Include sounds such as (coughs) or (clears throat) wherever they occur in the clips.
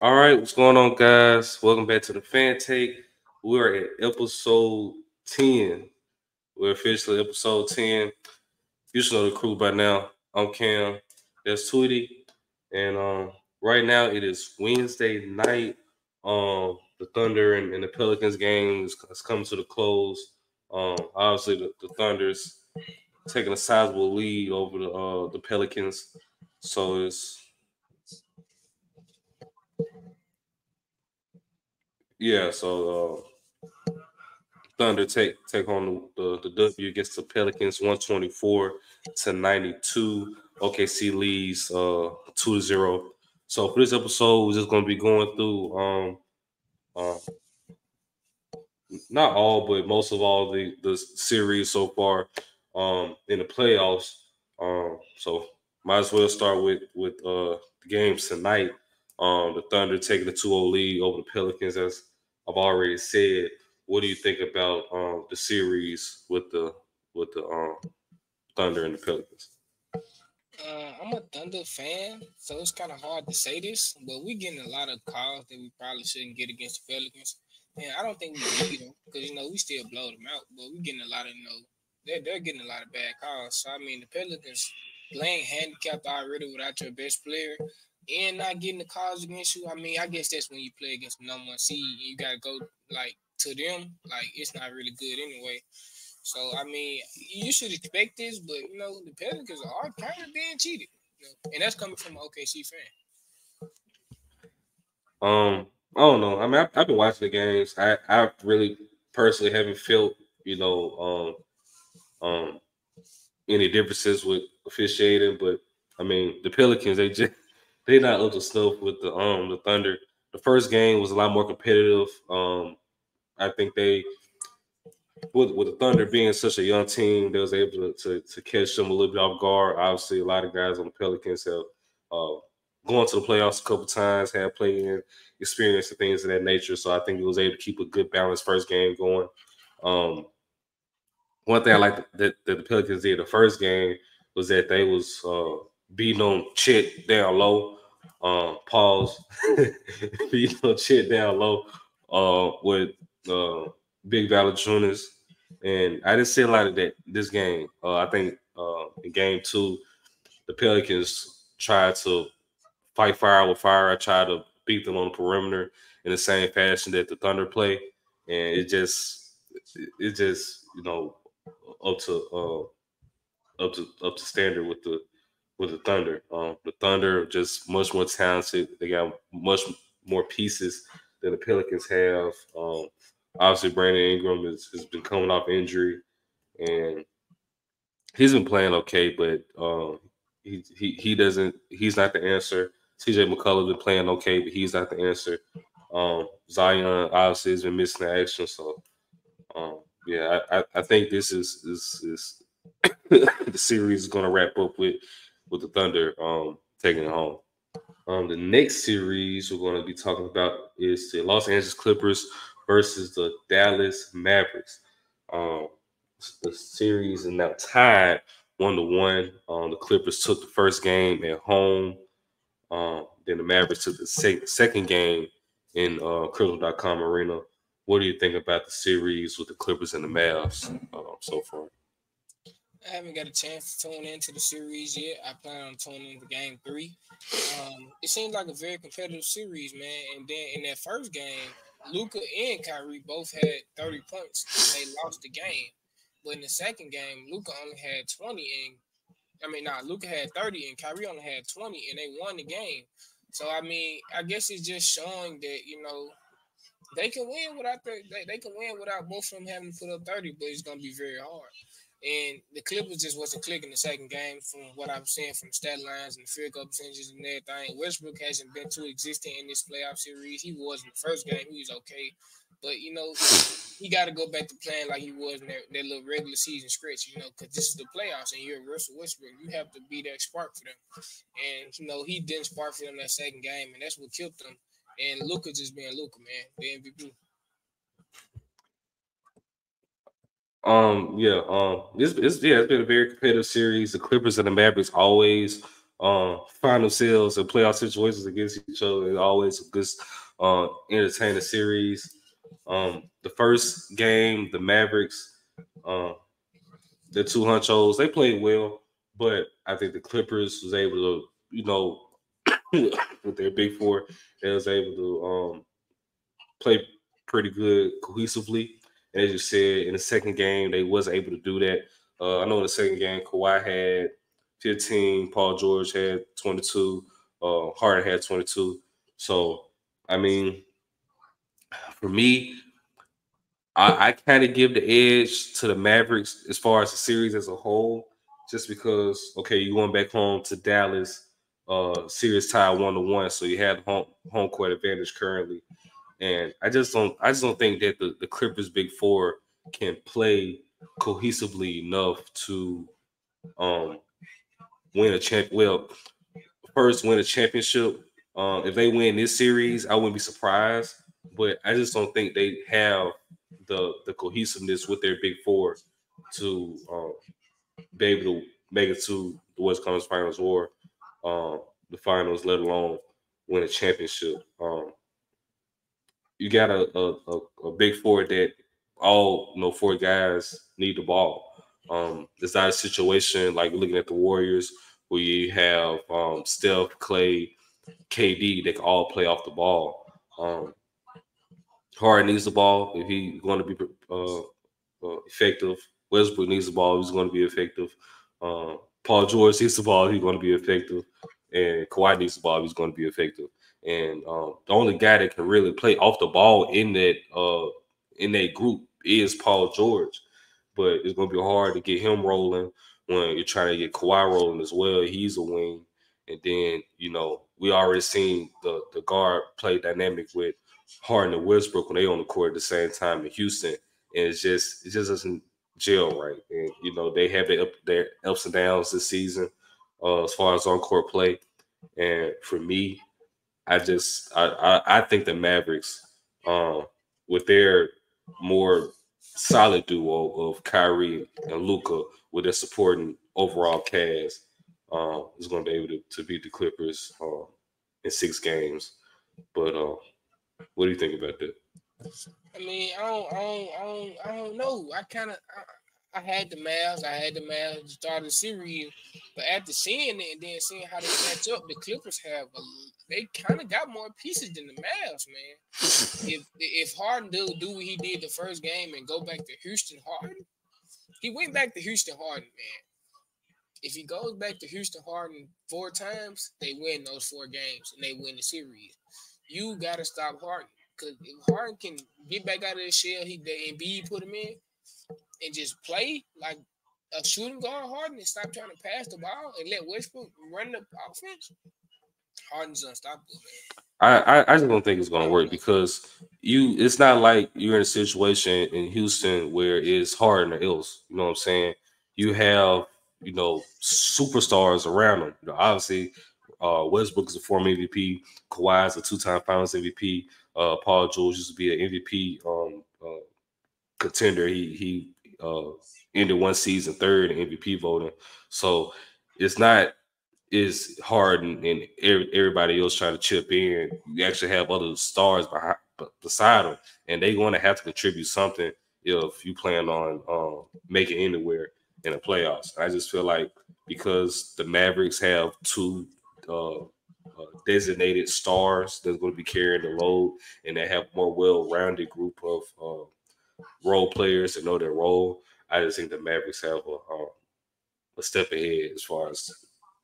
All right, what's going on, guys? Welcome back to the Fan Take. We're at episode 10. We're officially episode 10. You should know the crew by now. I'm Kam. That's Tweety. And um, right now it is Wednesday night. Um, the Thunder and, and the Pelicans game is, is coming to the close. Um, obviously the, the Thunder's taking a sizable lead over the uh, the Pelicans. So it's Yeah, so uh, Thunder take take on the, the, the W against the Pelicans 124 to 92. OKC leads uh 2 to 0. So for this episode, we're just gonna be going through um uh, not all, but most of all the the series so far um in the playoffs. Um so might as well start with with uh the games tonight. Um the Thunder taking the 2-0 lead over the Pelicans as I've already said. What do you think about um, the series with the with the um, Thunder and the Pelicans? Uh, I'm a Thunder fan, so it's kind of hard to say this, but we're getting a lot of calls that we probably shouldn't get against the Pelicans. And I don't think we beat them because you know we still blow them out, but we're getting a lot of you know they're they're getting a lot of bad calls. So I mean the Pelicans playing handicapped already without your best player and not getting the calls against you. I mean, I guess that's when you play against number one seed. You gotta go like to them. Like it's not really good anyway. So I mean, you should expect this, but you know the Pelicans are kind of being cheated, you know? and that's coming from an OKC fan. Um, I don't know. I mean, I've, I've been watching the games. I I really personally haven't felt you know um um any differences with officiating, but I mean the Pelicans they just they not up to snuff with the um the Thunder. The first game was a lot more competitive. Um, I think they with with the Thunder being such a young team, they was able to, to, to catch them a little bit off guard. Obviously, a lot of guys on the Pelicans have uh, gone to the playoffs a couple times, had playing experience and things of that nature. So I think he was able to keep a good balance first game going. Um, one thing I like that, that the Pelicans did the first game was that they was uh, beating on Chet down low um, pause, (laughs) beat on Chet down low uh, with uh, Big Valanciunas, and I didn't see a lot of that this game. Uh, I think uh, in game two, the Pelicans tried to fight fire with fire. I tried to beat them on the perimeter in the same fashion that the Thunder play, and it just it just you know up to uh, up to up to standard with the with the Thunder. Um, the Thunder just much more talented. They got much more pieces than the Pelicans have. Um, obviously, Brandon Ingram is, has been coming off injury, and he's been playing okay, but um, he, he he doesn't. He's not the answer. CJ McCollum been playing okay, but he's not the answer. Um, Zion obviously has been missing the action, so um, yeah, I, I, think this is is, is (coughs) the series is going to wrap up with with the Thunder um, taking it home. Um, the next series we're going to be talking about is the Los Angeles Clippers versus the Dallas Mavericks. Um, the series is now tied one to one. Um, the Clippers took the first game at home. Um, then the Mavericks took the se- second game in uh, Crypto.com Arena. What do you think about the series with the Clippers and the Mavs uh, so far? I haven't got a chance to tune into the series yet. I plan on tuning into game three. Um, it seems like a very competitive series, man. And then in that first game, Luka and Kyrie both had 30 points. They lost the game. But in the second game, Luka only had 20 and I mean, nah, Luka had 30 and Kyrie only had 20, and they won the game. So I mean, I guess it's just showing that you know they can win without the, they, they can win without both of them having to put up 30, but it's gonna be very hard. And the Clippers just wasn't clicking the second game from what I'm seeing from stat lines and field goal percentages and everything. Westbrook hasn't been too existent in this playoff series. He was in the first game. He was okay. But, you know, he got to go back to playing like he was in that, that little regular season stretch, you know, because this is the playoffs and you're Russell Westbrook. You have to be that spark for them. And, you know, he didn't spark for them that second game, and that's what killed them. And Luka just being Luka, man, the MVP. Um, yeah, um, it's, it's yeah, it's been a very competitive series. The Clippers and the Mavericks always um, find themselves in playoff situations against each other. It's always a good, uh, entertaining series. Um, the first game, the Mavericks, uh, the two honchos, they played well, but I think the Clippers was able to, you know, (coughs) with their big four, they was able to um, play pretty good cohesively. And as you said, in the second game, they was able to do that. Uh, I know in the second game, Kawhi had 15, Paul George had 22, uh, Harden had 22. So, I mean, for me, I, I kind of give the edge to the Mavericks as far as the series as a whole, just because, okay, you're going back home to Dallas, uh, series tie one to one, so you have home home court advantage currently. And I just don't I just don't think that the, the Clippers big four can play cohesively enough to um win a champ well first win a championship. Um if they win this series, I wouldn't be surprised, but I just don't think they have the the cohesiveness with their big four to um, be able to make it to the West Conference Finals or um, the finals, let alone win a championship. Um, you got a, a, a, big four that all you know four guys need the ball. Um, it's not a situation like looking at the Warriors where you have um, Steph, Clay, KD that can all play off the ball. Um, Harden needs the ball if he's going to be uh, uh, effective. Westbrook needs the ball. He's going to be effective. Uh, Paul George needs the ball. He's going to be effective. And Kawhi needs the ball. He's going to be effective. And um, the only guy that can really play off the ball in that uh, in that group is Paul George. But it's going to be hard to get him rolling when you're trying to get Kawhi rolling as well. He's a wing. And then, you know, we already seen the the guard play dynamic with Harden and Westbrook when they on the court at the same time in Houston. And it's just it just doesn't gel right. And you know, they have their, up, their ups and downs this season uh, as far as on court play. And for me, I just I I, I think the Mavericks, um, with their more solid duo of Kyrie and Luka with their supporting overall cast, um, is going to be able to, to beat the Clippers um, in six games. But uh, what do you think about that? I mean, I don't, I don't, I don't, I don't know. I kind of, I, had the Mavs. I had the Mavs to start the series, but after seeing it and then seeing how they match up, the Clippers have a, they kind of got more pieces than the Mavs, man. if if Harden do do what he did the first game and go back to Houston Harden, he went back to Houston Harden, man. If he goes back to Houston Harden four times, they win those four games and they win the series you gotta stop Harden. Cause if Harden can get back out of the shell he and B put him in and just play like a shooting guard Harden and stop trying to pass the ball and let Westbrook run the offense, Harden's unstoppable, man. I, I, just don't think it's gonna work because you it's not like you're in a situation in Houston where it's Harden or else. You know what I'm saying? You have, you know, superstars around them. You know, obviously uh, Westbrook is a former MVP. Kawhi is a two-time Finals MVP. Uh, Paul George used to be an MVP um, uh, contender. He he uh, ended one season third in MVP voting. So it's not is hard and, and everybody else trying to chip in. You actually have other stars behind beside them, and they're going to have to contribute something if you plan on um, making anywhere in the playoffs. I just feel like because the Mavericks have two uh, uh, designated stars that's going to be carrying the load, and they have more well-rounded group of uh, role players that know their role. I just think the Mavericks have a, um, a step ahead as far as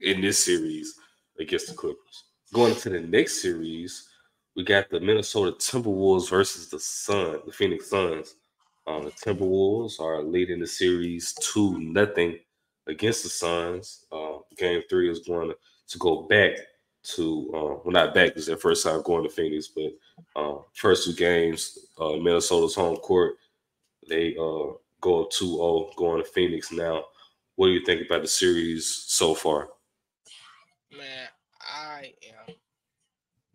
in this series against the Clippers. Going to the next series, we got the Minnesota Timberwolves versus the Sun, the Phoenix Suns. Um, the Timberwolves are leading the series two nothing against the Suns. Uh, game three is going to to go back to uh, well not back because their first time going to Phoenix, but uh, first two games, uh, Minnesota's home court, they uh, go up 2-0 going to Phoenix now. What do you think about the series so far? Man, I am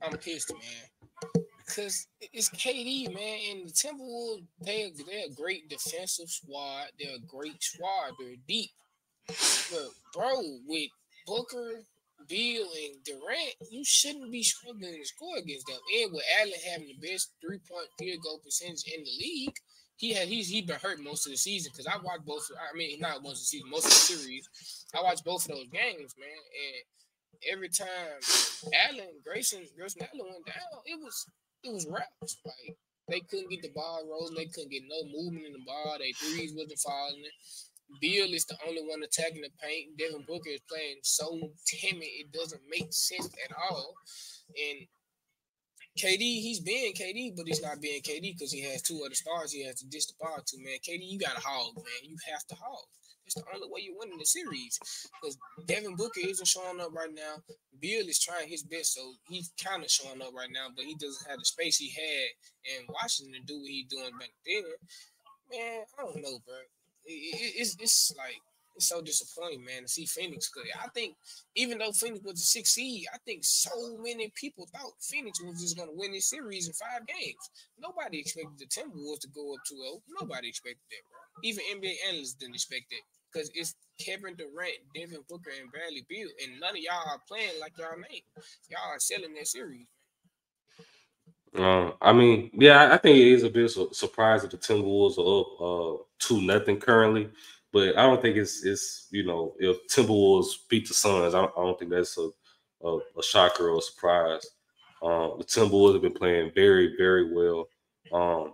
I'm pissed, man. Because it's KD, man, and the Timberwolves, they they're a great defensive squad. They're a great squad. They're deep. But bro, with Booker, Beal and Durant, you shouldn't be struggling to score against them. And with Allen having the best three point field goal percentage in the league, he had he's he been hurt most of the season because I watched both. I mean, not most of the season, most of the series. I watched both of those games, man. And every time Allen Grayson Grayson Allen went down, it was it was raps. Like they couldn't get the ball rolling, they couldn't get no movement in the ball. They threes wasn't falling. Beal is the only one attacking the paint. Devin Booker is playing so timid, it doesn't make sense at all. And KD, he's being KD, but he's not being KD because he has two other stars he has to dish the ball to, man. KD, you got to hog, man. You have to hog. It's the only way you're winning the series because Devin Booker isn't showing up right now. Beal is trying his best, so he's kind of showing up right now, but he doesn't have the space he had in Washington to do what he's doing back then. Man, I don't know, bro it, it's it's like it's so disappointing, man, to see Phoenix. Cause I think even though Phoenix was a six seed, I think so many people thought Phoenix was just gonna win this series in five games. Nobody expected the Timberwolves to go up 2-0. Nobody expected that, bro. Even NBA analysts didn't expect that. Because it's Kevin Durant, Devin Booker, and Bradley Beal, and none of y'all are playing like y'all name. Y'all are selling that series. Um, I mean, yeah, I think it is a bit of a surprise that the Timberwolves are up uh, two nothing currently, but I don't think it's it's you know if Timberwolves beat the Suns, I don't, I don't think that's a, a, a shocker or a surprise. Um, the Timberwolves have been playing very very well. Um,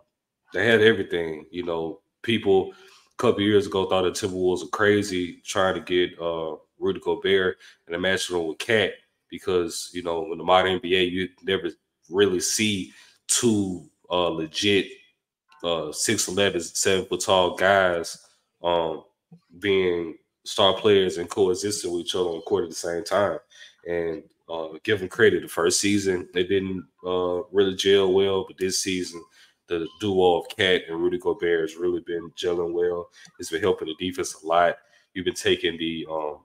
they had everything. You know, people a couple years ago thought the Timberwolves were crazy trying to get uh, Rudy Gobert and a match him with KAT because you know in the modern NBA you never really see two uh, legit uh, 6'11, foot tall guys um, being star players and coexisting with each other on court at the same time. And uh, give them credit. The first season they didn't uh, really gel well, but this season the duo of KAT and Rudy Gobert has really been gelling well. It's been helping the defense a lot. You've been taking the um,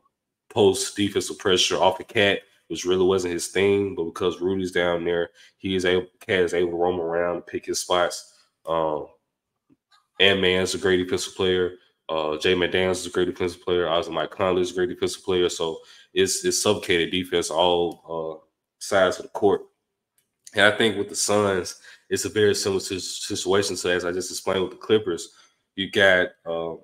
post defensive pressure off of KAT, which really wasn't his thing. But because Rudy's down there, he is able, KAT is able to roam around and pick his spots. Um, and Man's a great defensive player. Uh, Jay McDaniels is a great defensive player. Also, Mike Conley is a great defensive player. So it's it's suffocated defense all uh, sides of the court. And I think with the Suns, it's a very similar situation. So as I just explained with the Clippers, you got uh, a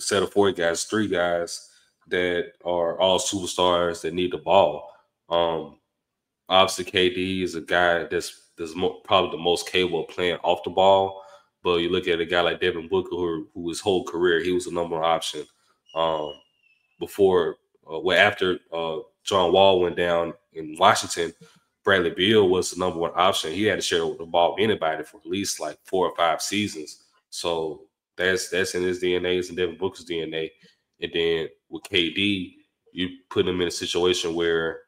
set of four guys, three guys that are all superstars that need the ball. Um, obviously, KD is a guy that's that's more, probably the most capable of playing off the ball. But you look at a guy like Devin Booker, who, who his whole career he was a number one option. Um, before, uh, well, after uh, John Wall went down in Washington, Bradley Beal was the number one option. He had to share the ball with anybody for at least like four or five seasons. So that's that's in his DNA, it's in Devin Booker's DNA. And then with KD, you put him in a situation where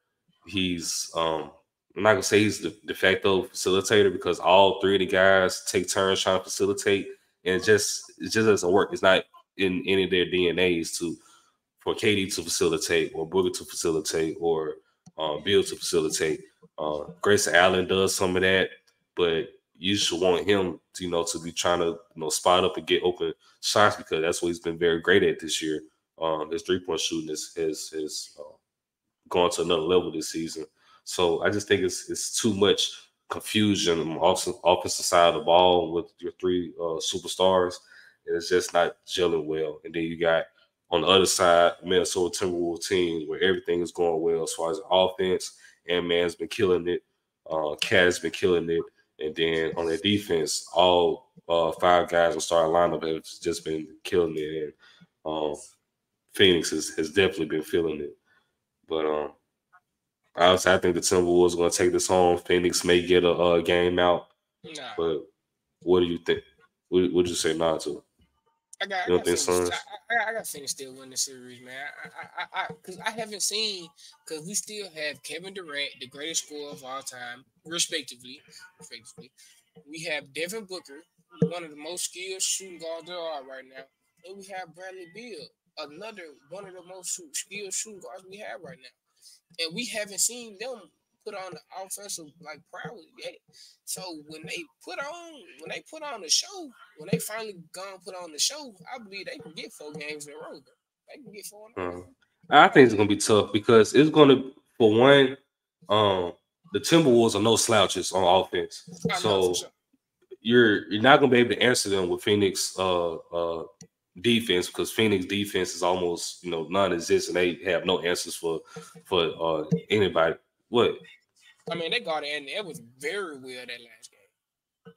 he's um I'm not gonna say he's the de facto facilitator because all three of the guys take turns trying to facilitate, and it just it just doesn't work. It's not in any of their DNAs to for KD to facilitate or Booker to facilitate or uh, Beal to facilitate. Uh, Grayson Allen does some of that, but you should want him to, you know, to be trying to, you know, spot up and get open shots because that's what he's been very great at this year. Um, his three point shooting is his his uh, to another level this season. So I just think it's it's too much confusion on the offensive side of the ball with your three uh, superstars. And it's just not gelling well. And then you got on the other side, Minnesota Timberwolves team where everything is going well as far as offense. And man's been killing it. Uh, KAT has been killing it. And then on the defense, all uh, five guys in starting lineup have just been killing it. And um, Phoenix has, has definitely been feeling it. But um, obviously, I think the Timberwolves are going to take this home. Phoenix may get a, a game out. Nah. But what do you think? What would you say not to? I got, you I, got Phoenix, I, I, got Phoenix still win the series, man. I, I, because I, I, haven't seen because we still have Kevin Durant, the greatest scorer of all time, respectively. Respectively, we have Devin Booker, one of the most skilled shooting guards there are right now, and we have Bradley Beal, another one of the most skilled shooting guards we have right now, and we haven't seen them put on the offensive like prowess yet. So when they put on when they put on the show, when they finally gone put on the show, I believe they can get four games in a row. They can get four. Uh, I think it's gonna be tough because it's gonna for one, um, the Timberwolves are no slouches on offense. So sure. you're you're not gonna be able to answer them with Phoenix uh uh defense because Phoenix defense is almost you know non-existent. They have no answers for for uh anybody. What? I mean, they got it, and it was very well that last game.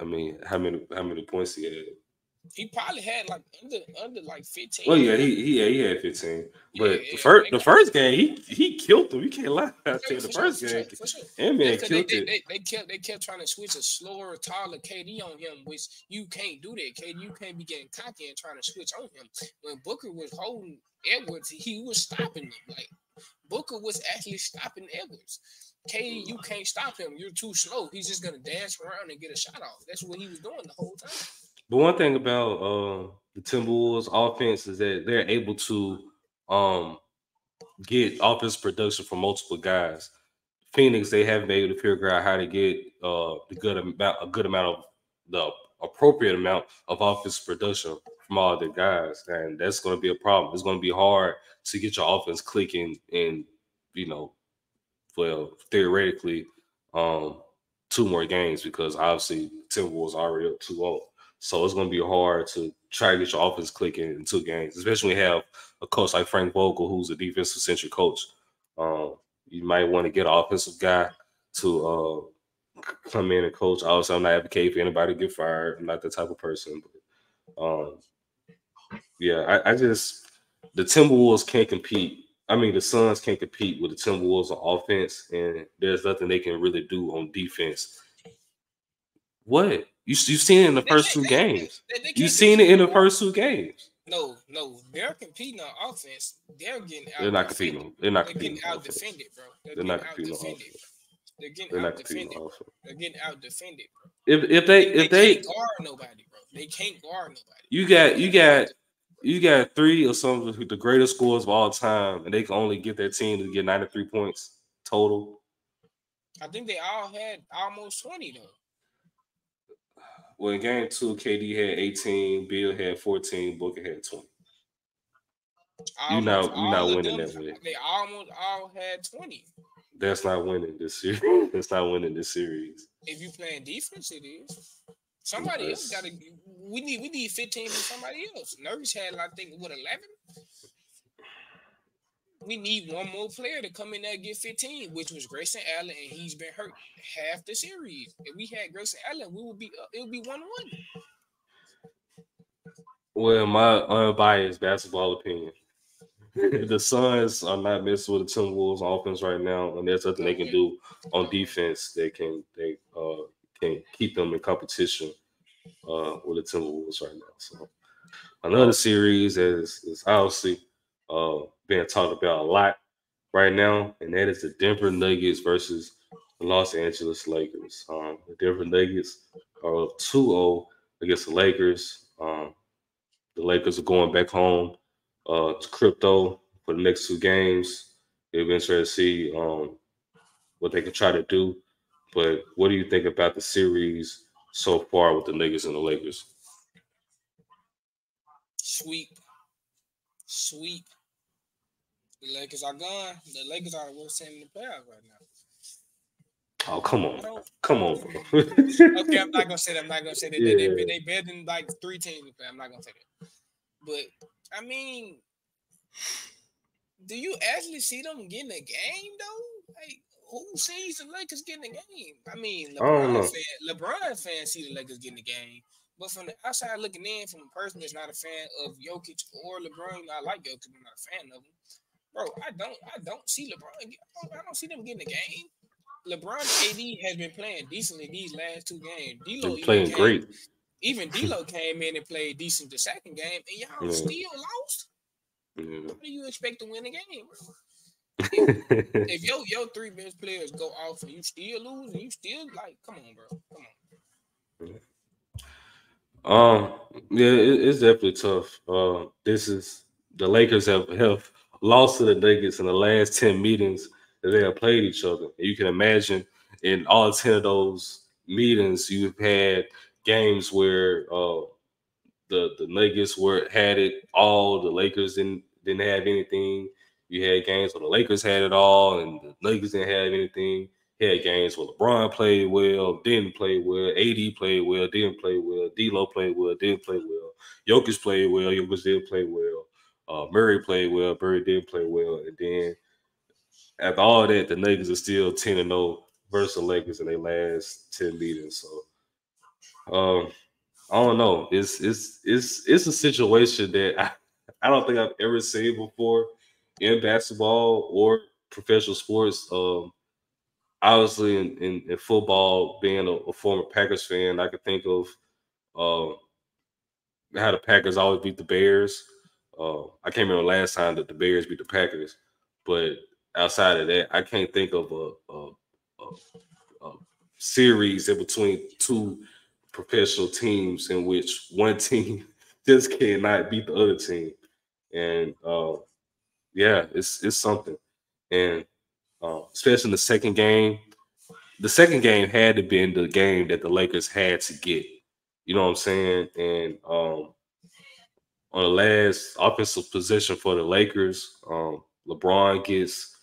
I mean, how many how many points he had? He probably had like under under like fifteen. Well, yeah, he he, yeah, he had fifteen. But yeah, the first the first game, he he killed him. You can't lie that. The first sure, game, sure. and man killed they, it. They, they, kept they kept trying to switch a slower, taller KD on him, which you can't do that. KD, you can't be getting cocky and trying to switch on him. When Booker was holding Edwards, he was stopping him. Like Booker was actually stopping Edwards. KD, you can't stop him. You're too slow. He's just gonna dance around and get a shot off. That's what he was doing the whole time. But one thing about uh, the Timberwolves offense is that they're able to um, get offense production from multiple guys. Phoenix, they haven't been able to figure out how to get uh, the good amount, a good amount of the appropriate amount of offense production from all the guys, and that's going to be a problem. It's going to be hard to get your offense clicking in, you know, well, theoretically, um, two more games because obviously Timberwolves already up 2-0. So it's going to be hard to try to get your offense clicking in two games, especially when you have a coach like Frank Vogel, who's a defensive centric coach. Um, you might want to get an offensive guy to uh, come in and coach. Also, I'm not advocating for anybody to get fired. I'm not that type of person. But um, yeah, I, I just the Timberwolves can't compete. I mean, the Suns can't compete with the Timberwolves on offense, and there's nothing they can really do on defense. What? You you've seen it in the first two games. You've seen it in the first two games. No, no, they're competing on offense. They're getting out. They're not competing. They're not competing. They're getting out defended, bro. They're, they're not competing on offense. They're getting they're out defended. They're getting out defended, bro. If if they if they, they guard nobody, bro. They can't guard nobody. You got you got you got three or some of the greatest scores of all time, and they can only get their team to get 93 points total. I think they all had almost 20 though. Well, in game two, KD had 18, Beal had 14, Booker had 20. you know, you're not winning them, that way. They almost all had 20. That's not winning this series. (laughs) That's not winning this series. If you playing defense, it is. Somebody else got to. We need we need 15 from somebody else. Nurse had, I think, what 11 we need one more player to come in there and get 15, which was Grayson Allen, and he's been hurt half the series. If we had Grayson Allen, we would be uh, it would be one one. Well, my unbiased basketball opinion, (laughs) the Suns are not messing with the Timberwolves offense right now, and there's nothing they can do on defense. They can they uh can keep them in competition uh with the Timberwolves right now. So another series is is obviously uh being talked about a lot right now, and that is the Denver Nuggets versus the Los Angeles Lakers. Um, the Denver Nuggets are up 2-0 against the Lakers. Um, the Lakers are going back home uh, to crypto for the next two games. It'll be interesting to see um, what they can try to do. But what do you think about the series so far with the Nuggets and the Lakers? Sweep. Sweep. The Lakers are gone. The Lakers are the worst team in the playoffs right now. Oh come on, come on, bro. okay, I'm not gonna say that. I'm not gonna say that. Yeah. They, they, they better than like three teams. I'm not gonna say that. But I mean, do you actually see them getting a game though? Like, who sees the Lakers getting a game? I mean, LeBron, fan, LeBron fans see the Lakers getting a game. But from the outside looking in, from a person that's not a fan of Jokic or LeBron, I like Jokic, I'm not a fan of him bro, I don't, I don't see LeBron. I don't see them getting a game. LeBron AD has been playing decently these last two games. D'Lo playing came, great. Even (laughs) D'Lo came in and played decent the second game, and y'all yeah. still lost. Yeah. How do you expect to win a game, bro? if, (laughs) if your your three best players go off and you still lose, and you still like, come on, bro, come on. Um, yeah, it, it's definitely tough. Uh, this is the Lakers have have lost to the Nuggets in the last 10 meetings that they have played each other. And you can imagine in all 10 of those meetings, you've had games where uh, the, the Nuggets were had it all, the Lakers didn't didn't have anything. You had games where the Lakers had it all, and the Lakers didn't have anything. You had games where LeBron played well, didn't play well. AD played well, didn't play well. D'Lo played well, didn't play well. Jokic played well, Jokic didn't play well. Uh, Murray played well, Murray didn't play well, and then after all that, the Lakers are still 10 and 0 versus the Lakers in their last 10 meetings. So um I don't know. It's it's it's it's a situation that I, I don't think I've ever seen before in basketball or professional sports. Um obviously in, in, in football, being a, a, former Packers fan, I could think of uh, how the Packers always beat the Bears. Uh, I can't remember last time that the Bears beat the Packers, but outside of that, I can't think of a, a, a, a series in between two professional teams in which one (laughs) team just cannot beat the other team. And uh, yeah, it's it's something. And uh, especially in the second game, the second game had to be in the game that the Lakers had to get. You know what I'm saying? And um, on the last offensive position for the Lakers, um, LeBron gets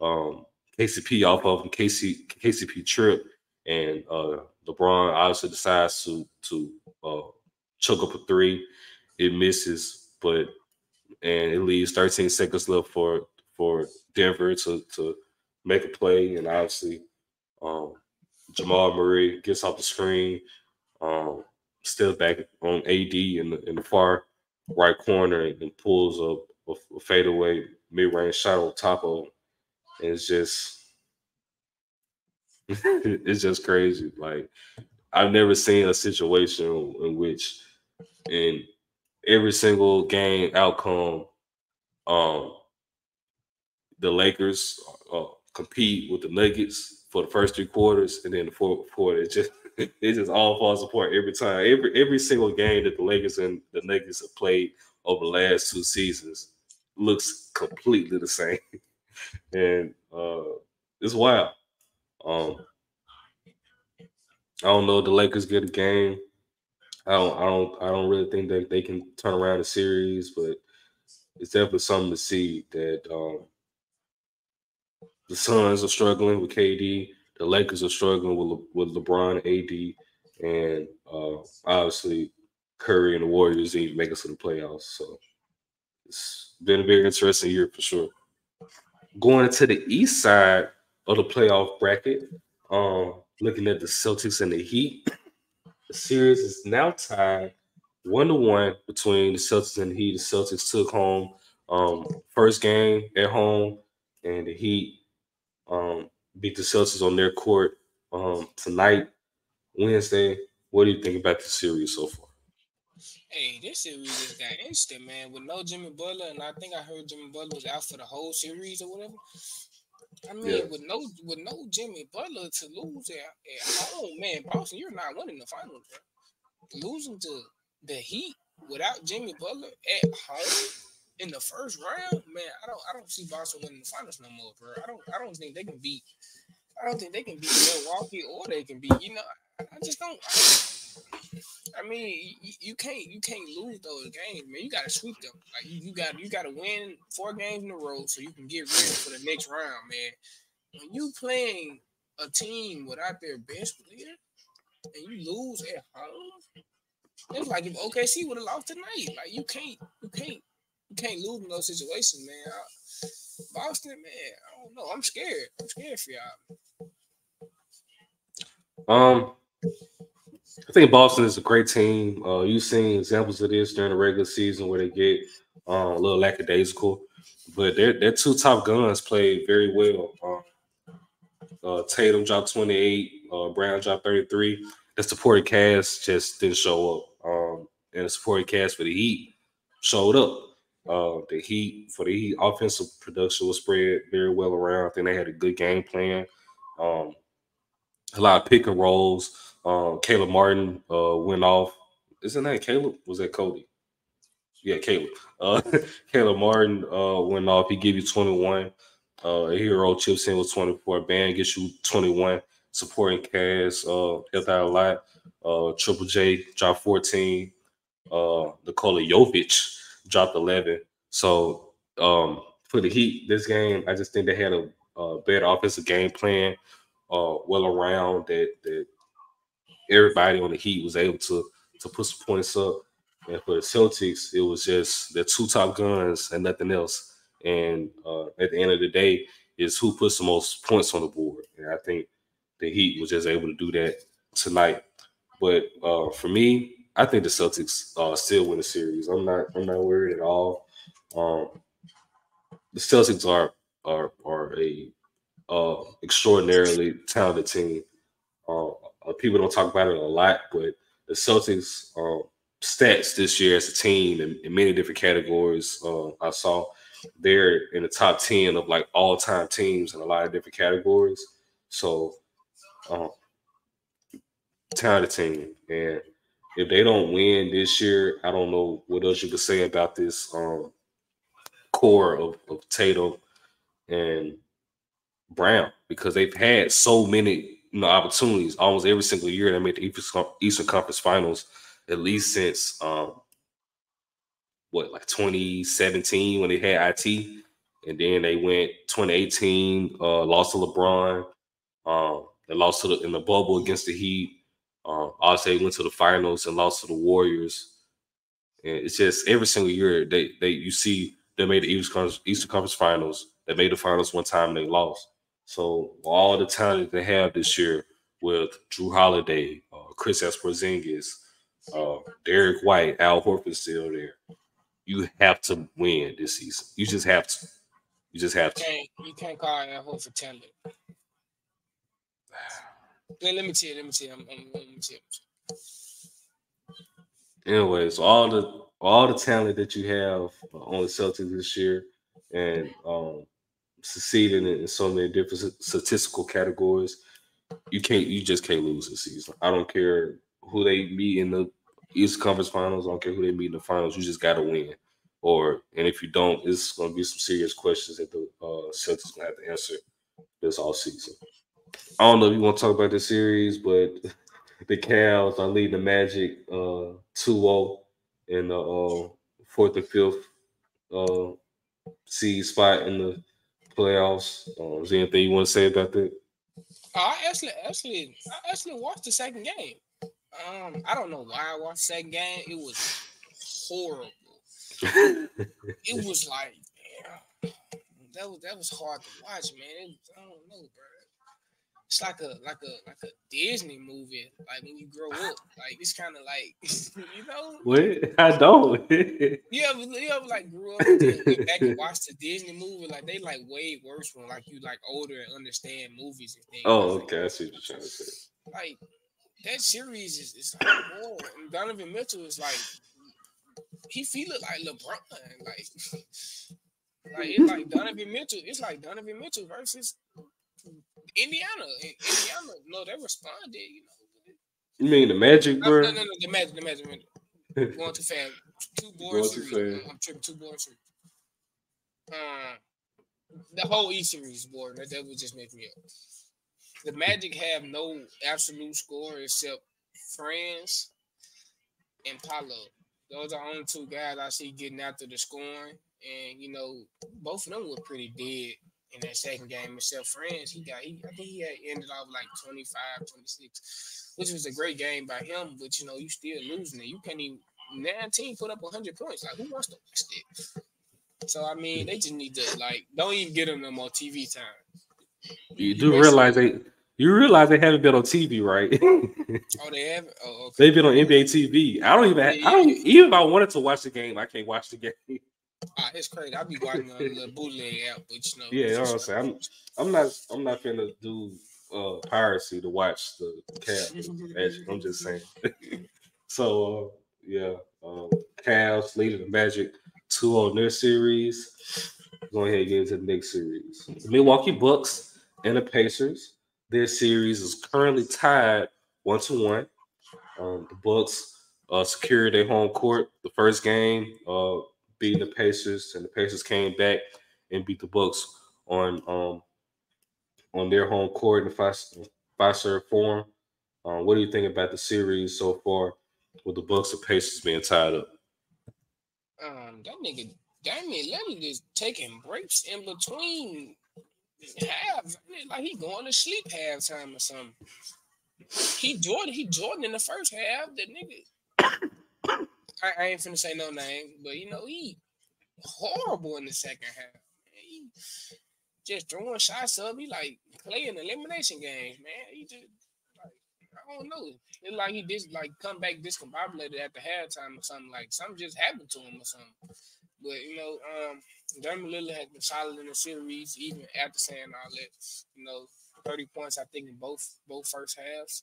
um, KCP off of him, KC, KCP trip, and uh, LeBron obviously decides to to uh, choke up a three. It misses, but and it leaves 13 seconds left for for Denver to to make a play, and obviously um, Jamal Murray gets off the screen, um, steps back on AD in the in the far right corner and, pulls a, a, a fadeaway mid range shot on top of him. And it's just (laughs) it's just crazy. Like I've never seen a situation in which in every single game outcome, um, the Lakers uh, compete with the Nuggets for the first three quarters, and then the fourth quarter, it just it just all falls apart every time. Every every single game that the Lakers and the Nuggets have played over the last two seasons looks completely the same, (laughs) and uh, it's wild. Um, I don't know if the Lakers get a game. I don't. I don't. I don't really think that they can turn around a series, but it's definitely something to see that um, the Suns are struggling with KD. The Lakers are struggling with Le- with LeBron, AD, and uh, obviously Curry and the Warriors didn't make us to the playoffs. So it's been a very interesting year for sure. Going into the east side of the playoff bracket, um, looking at the Celtics and the Heat, the series is now tied one to one between the Celtics and the Heat. The Celtics took home um, first game at home, and the Heat um, beat the Celtics on their court um, tonight, Wednesday. What do you think about the series so far? Hey, this series just got instant, man. With no Jimmy Butler, and I think I heard Jimmy Butler was out for the whole series or whatever. I mean, yeah. with no with no Jimmy Butler to lose at, at home, man, Boston, you're not winning the finals, bro. Losing to the Heat without Jimmy Butler at home in the first round, man, I don't I don't see Boston winning the finals no more, bro. I don't I don't think they can beat I don't think they can beat Milwaukee or they can beat, you know, I, just don't I, I mean, you, you, can't you can't lose those games, man. You gotta sweep them. Like you, you got you gotta win four games in a row so you can get ready for the next round, man. When you playing a team without their best player and you lose at home, it's like if OKC would have lost tonight. Like you can't you can't you can't lose in those situations, man. I, Boston, man, I don't know. I'm scared. I'm scared for y'all. Um, I think Boston is a great team. Uh, you've seen examples of this during the regular season where they get um, a little lackadaisical, but their their two top guns played very well. Um, uh, Tatum dropped 28, uh, Brown dropped 33. The supporting cast just didn't show up. Um, and the supporting cast for the Heat showed up. Uh, the Heat for the Heat offensive production was spread very well around. I think they had a good game plan. Um, a lot of pick and rolls. Um, Caleb Martin uh, went off. Isn't that Caleb? Was that Cody? Yeah, Caleb. Uh, (laughs) Caleb Martin uh, went off. He gave you 21. Uh, Herro chips in with 24. Band gets you 21. Supporting cast uh, helped out a lot. Uh, Triple J dropped 14. Uh, Nikola Jovic dropped 11. So um, for the Heat this game, I just think they had a, a better offensive game plan, uh, well around that that everybody on the Heat was able to to put some points up. And for the Celtics, it was just the two top guns and nothing else. And uh, at the end of the day, is who puts the most points on the board. And I think the Heat was just able to do that tonight. But uh, for me, I think the Celtics uh, still win the series. I'm not. I'm not worried at all. Um, the Celtics are are are a uh, extraordinarily talented team. Uh, uh, people don't talk about it a lot, but the Celtics um, stats this year as a team in, in many different categories. Uh, I saw they're in the top ten of like all time teams in a lot of different categories. So, um, talented team, and if they don't win this year, I don't know what else you could say about this um, core of, of Tatum and Brown because they've had so many you know opportunities almost every single year they made the Eastern Conference Finals at least since um, what like 2017 when they had IT, and then they went 2018 uh, lost to LeBron. Um, they lost to the in the bubble against the Heat. Um, also, they went to the finals and lost to the Warriors. And it's just every single year they they you see they made the Eastern Conference, Eastern Conference Finals. They made the finals one time and they lost. So all the talent they have this year with Jrue Holiday, uh, Kristaps Porzingis, uh, Derrick White, Al Horford still there. You have to win this season. You just have to. You just have to. You can't, you can't call Al Horford talent. Let, me tell you. Let me tell you. I'm, I'm, let me. Anyways, all the all the talent that you have on the Celtics this year, and um, succeeding in so many different statistical categories, you can't. You just can't lose this season. I don't care who they meet in the East Conference Finals. I don't care who they meet in the finals. You just got to win. Or and if you don't, it's going to be some serious questions that the uh, Celtics going to have to answer this all season. I don't know if you want to talk about the series, but (laughs) the Cavs are leading the Magic uh 2-0 in the uh, fourth and fifth uh, seed spot in the playoffs. Uh, is there anything you want to say about that? I actually, actually, I actually watched the second game. Um, I don't know why I watched the second game. It was horrible. (laughs) it was like, damn, that was that was hard to watch, man. It, I don't know, bro it's like a like a like a Disney movie. Like when you grow up, like it's kind of like (laughs) you know. What I don't. you ever you ever like grew up and went back and watched a Disney movie? Like they like way worse when like you like older and understand movies and things. Oh, okay. I see what you're trying to say. Like that series is, is like oh, and Donovan Mitchell is like he feel it like LeBron, like. (laughs) Like it's like Donovan Mitchell. It's like Donovan Mitchell versus Indiana, Indiana, no, they responded. You know. You mean the Magic, bro? No, no, no, the Magic, the Magic. Going to fan, two boards. Too I'm tripping two boards. Um, the whole E series board that, that would just make me up. The Magic have no absolute score except Franz and Paolo. Those are only two guys I see getting after the scoring. And you know, both of them were pretty dead in that second game, except Franz. he got he I think he had ended off like 25, 26, which was a great game by him, but you know, you still losing it. You can't even 19 put up 100 points. Like who wants to watch that? So I mean, they just need to like don't even get them no more TV time. You do realize they you realize they haven't been on TV, right? (laughs) oh, they have. Oh, okay. They've been on NBA TV. I don't even. I don't even if I wanted to watch the game, I can't watch the (laughs) game. Ah, it's crazy. I'll be watching on the (laughs) bootleg app, but you know. Yeah, you know what I'm saying. I'm, I'm not. I'm not finna do uh, piracy to watch the Cavs. (laughs) I'm just saying. (laughs) so uh, yeah, um, Cavs leading the Magic two on their series. Go ahead and get into the next series. The Milwaukee Bucks and the Pacers. Their series is currently tied one to one. Um, the Bucks uh, secured their home court the first game. Uh, beating the Pacers, and the Pacers came back and beat the Bucks on um on their home court in Fiserv Forum. Um, what do you think about the series so far with the Bucks and Pacers being tied up? Um, that nigga Damian Lillard is taking breaks in between half. Like he going to sleep halftime or something. He Jordan, he Jordan in the first half. The nigga, I, I ain't finna say no name, but you know he horrible in the second half. He just throwing shots up. He like playing elimination games, man. He just like I don't know. It's like he just like come back discombobulated at the halftime or something. Like something just happened to him or something. But you know, um, Damian Lillard has been solid in the series, even after saying all that. You know, 30 points, I think, in both both first halves,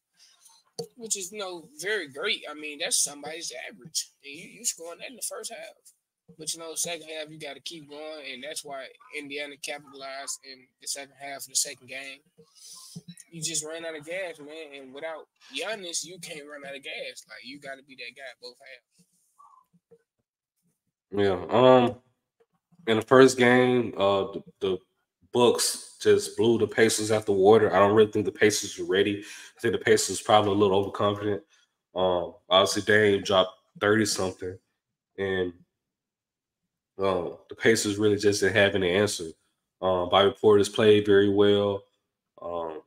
which is you know very great. I mean, that's somebody's average. And you you scoring that in the first half. But you know, second half you got to keep going, and that's why Indiana capitalized in the second half of the second game. You just ran out of gas, man, and without Giannis, you can't run out of gas. Like you got to be that guy both halves. Yeah. Um. In the first game, uh, the, the Bucks just blew the Pacers out the water. I don't really think the Pacers were ready. I think the Pacers probably a little overconfident. Um, obviously Dame dropped 30 something, and um, the Pacers really just didn't have any answer. Um, Bobby Portis played very well. Um,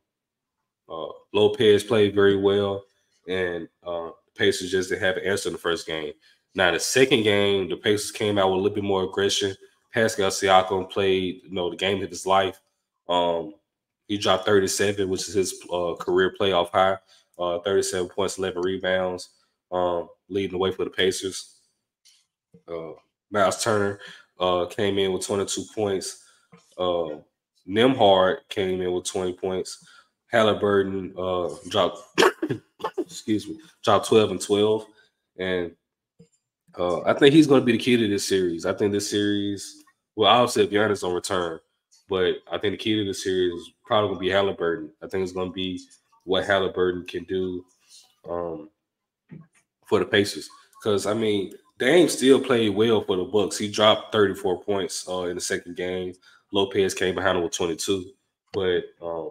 uh, Lopez played very well, and uh, the Pacers just didn't have an answer in the first game. Now, the second game, the Pacers came out with a little bit more aggression. Pascal Siakam played, you know, the game of his life. Um, he dropped 37, which is his uh, career playoff high. Uh, 37 points, 11 rebounds, um, leading the way for the Pacers. Uh, Miles Turner uh, came in with 22 points. Uh, Nembhard came in with 20 points. Haliburton uh, dropped, (coughs) excuse me, dropped 12 and 12. And uh, I think he's going to be the key to this series. I think this series well, obviously, Giannis on return, but I think the key to the series is probably gonna be Haliburton. I think it's gonna be what Haliburton can do um, for the Pacers. Because I mean, Dame still played well for the Bucks. He dropped 34 points uh, in the second game. Lopez came behind him with 22. But um,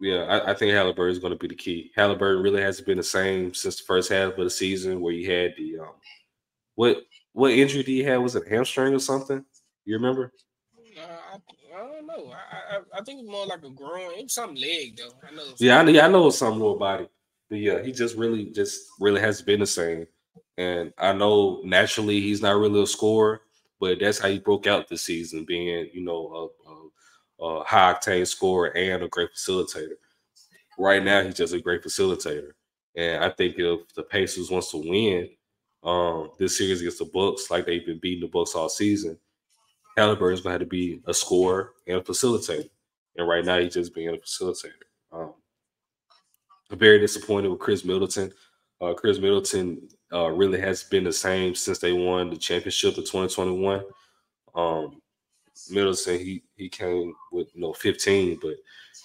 yeah, I, I think Haliburton is going to be the key. Haliburton really hasn't been the same since the first half of the season, where he had the um, what what injury did he have? Was it hamstring or something? You remember? Uh, I, I, don't know. I, I, I think it's more like a groin. It was some leg though. I know. Yeah, I know. Yeah, I know it's some lower body. But yeah, he just really, just really has been the same. And I know naturally he's not really a scorer, but that's how he broke out this season, being you know a, a, a high octane scorer and a great facilitator. Right now, he's just a great facilitator. And I think if the Pacers wants to win um, this series against the Bucks, like they've been beating the Bucks all season, Haliburton's gonna have to be a scorer and a facilitator. And right now he's just being a facilitator. Um, I'm very disappointed with Khris Middleton. Uh, Khris Middleton uh, really has been the same since they won the championship of 2021. Um, Middleton, he he came with you know 15, but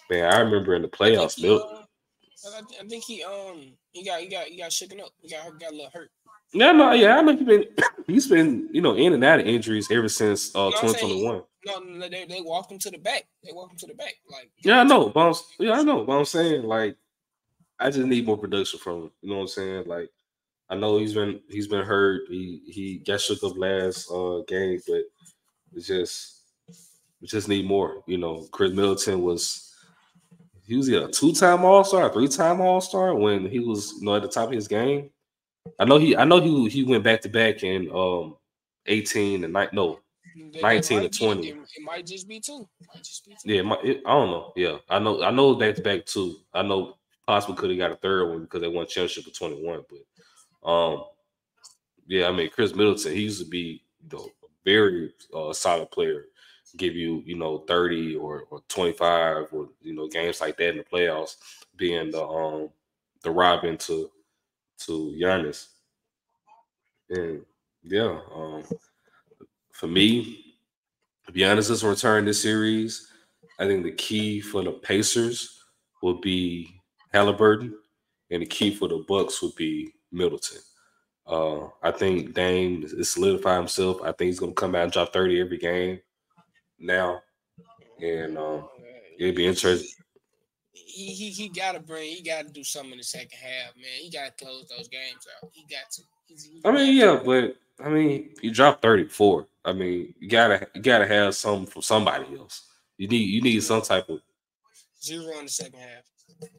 man, I remember in the playoffs, he, uh, I think he um he got he got he got shaken up. He got got a little hurt. Yeah, no, yeah, I know he's been (coughs) he's been you know in and out of injuries ever since uh, 2021. No, they, they walked him to the back. They walked him to the back. Like yeah, I know, but I'm, yeah, I know, but I'm saying like I just need more production from him. You know what I'm saying? Like I know he's been he's been hurt. He he got shook up last uh game, but it's just we just need more. You know, Khris Middleton was he was a two time All Star, three time All Star when he was you know at the top of his game. I know he I know he he went back to back in um 18 and night no 19 and 20. Be, it, it, might just be two. Just be two. Yeah, might, it, I don't know. Yeah, I know I know back to back two. I know possibly could have got a third one because they won championship of 21. But um yeah, I mean Khris Middleton, he used to be you know, a very uh, solid player. Give you, you know, 30 or, or 25 or you know, games like that in the playoffs, being the um the Robin to to Giannis. And yeah, um, for me, if Giannis doesn't return this series, I think the key for the Pacers will be Haliburton, and the key for the Bucks would be Middleton. Uh, I think Dame is solidified himself. I think he's gonna come out and drop 30 every game now. And um, it'd be interesting he he, he got to bring. He got to do something in the second half, man. He got to close those games out. He got to. He's, I mean, yeah, but I mean, you dropped 34. I mean, you gotta you gotta have something from somebody else. You need you need some type of zero in the second half.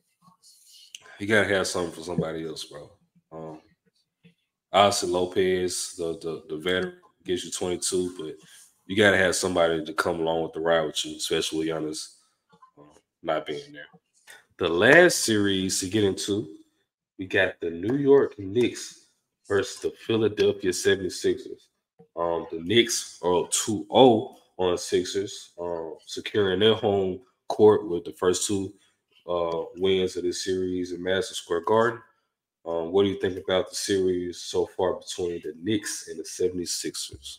You gotta have something for somebody else, bro. Um, obviously Lopez, the the, the veteran, gives you 22, but you gotta have somebody to come along with the ride with you, especially Giannis um, not being there. The last series to get into, we got the New York Knicks versus the Philadelphia 76ers. Um, the Knicks are 2 0 on the Sixers, um, securing their home court with the first two uh, wins of this series in Madison Square Garden. Um, what do you think about the series so far between the Knicks and the 76ers?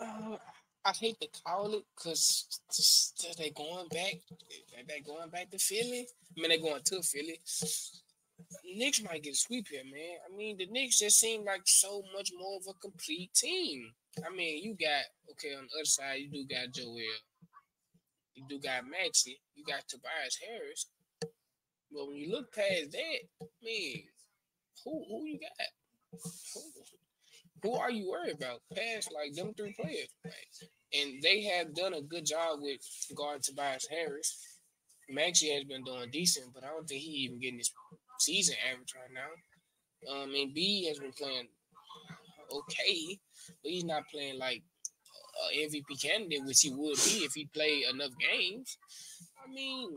Uh, I hate to call it because they're going back. They're going back to Philly. I mean, they're going to Philly. Knicks might get a sweep here, man. I mean, the Knicks just seem like so much more of a complete team. I mean, you got okay on the other side, you do got Joel, you do got Maxey, you got Tobias Harris. But when you look past that, man, who who you got? Who, are you worried about? Past like them three players, and they have done a good job with guard Tobias Harris. Maxey has been doing decent, but I don't think he even getting his season average right now. Um, and B has been playing okay, but he's not playing like an MVP candidate, which he would be if he played enough games. I mean,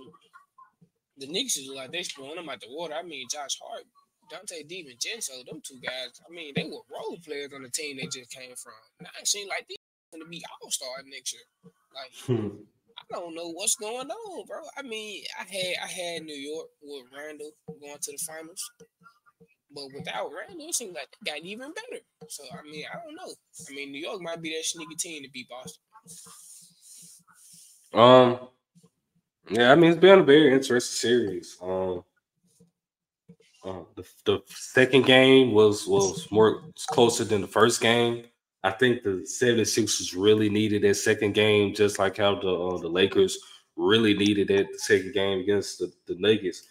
the Knicks is like they blowing them out the water. I mean, Josh Hart, Donte DiVincenzo, them two guys. I mean, they were role players on the team they just came from. Now it seems like these going to be all star next year. Like. (laughs) Hmm. I don't know what's going on, bro. I mean, I had I had New York with Randle going to the finals, but without Randle, it seems like it got even better. So I mean, I don't know. I mean, New York might be that sneaky team to beat Boston. Um, yeah, I mean, it's been a very interesting series. Um, uh, the, the second game was was more closer than the first game. I think the 76ers really needed that second game, just like how the uh, the Lakers really needed that second game against the, the Nuggets.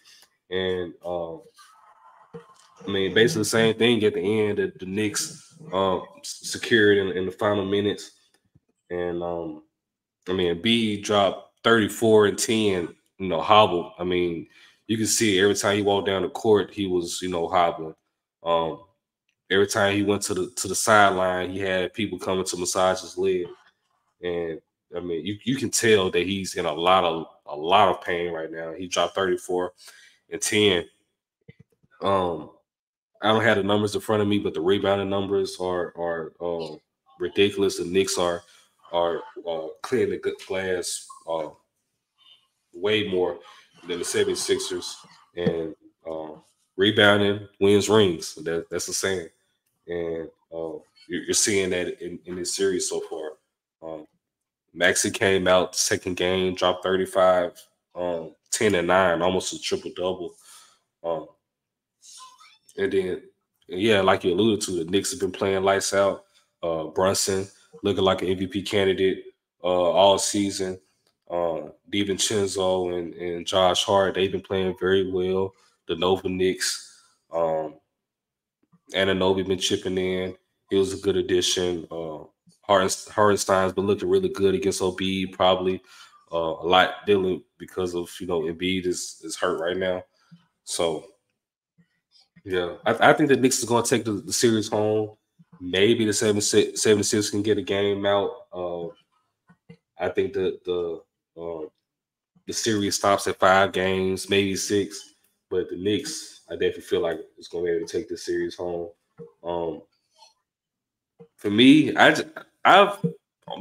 And um, I mean, basically the same thing at the end that the Knicks um, secured in, in, the final minutes. And um, I mean, B dropped 34 and 10, you know, hobbled. I mean, you can see every time he walked down the court, he was, you know, hobbling. Um, every time he went to the to the sideline, he had people coming to massage his leg. And I mean, you, you can tell that he's in a lot of a lot of pain right now. He dropped 34 and 10. Um, I don't have the numbers in front of me, but the rebounding numbers are are uh, ridiculous. The Knicks are are uh, clearing the glass uh, way more than the 76ers. And uh, rebounding wins rings. That, that's the saying and uh, you're, seeing that in, in this series so far. Um, Maxey came out second game, dropped 35, um, 10 and 9, almost a triple double. Um, and then, yeah, like you alluded to, the Knicks have been playing lights out. Uh, Brunson looking like an MVP candidate uh, all season. Uh, DiVincenzo and, and Josh Hart, they've been playing very well. The Nova Knicks, um, Anunoby been chipping in. He was a good addition. Uh, Hartenstein's been looking really good against OB. Probably uh, a lot dealing because of you know Embiid is is hurt right now. So yeah, I, I think the Knicks is going to take the, the, series home. Maybe the 76, can get a game out. Uh, I think the the uh, the series stops at five games, maybe six. But the Knicks I definitely feel like it's gonna be able to take the series home. Um, for me, I just, I've